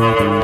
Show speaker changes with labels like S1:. S1: Mm-hmm.